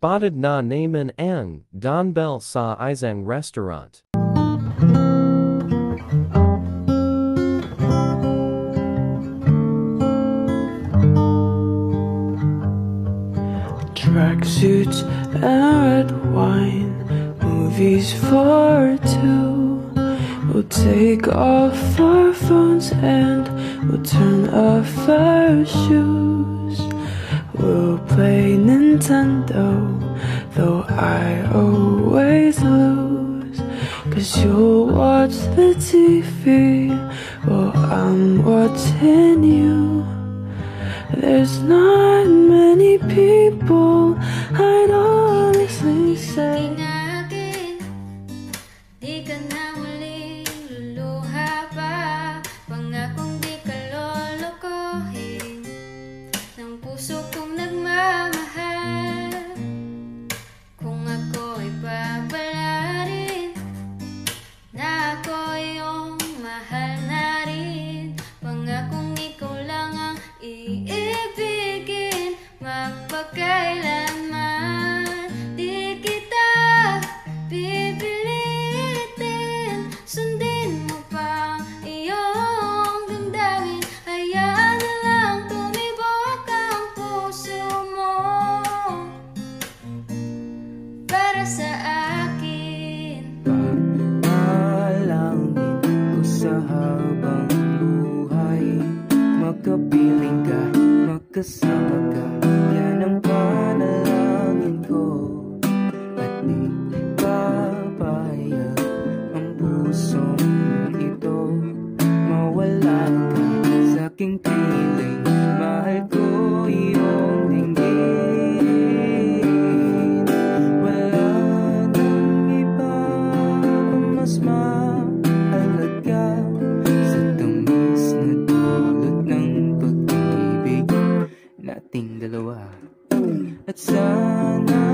spotted na naman ang Donbelle sa isang restaurant. Tracksuits and red wine, movies for two. We'll take off our phones and we'll turn off our shoes. Play Nintendo, though I always lose. Cause you'll watch the TV while I'm watching you. There's not many people magkasama ka Yan ang panalangin ko. At di papayag ang pusong ito. Mawala ka sa aking piling Mahal ko iyong dinggin Wala nang iba mas mahalaga ating dalawa. At sana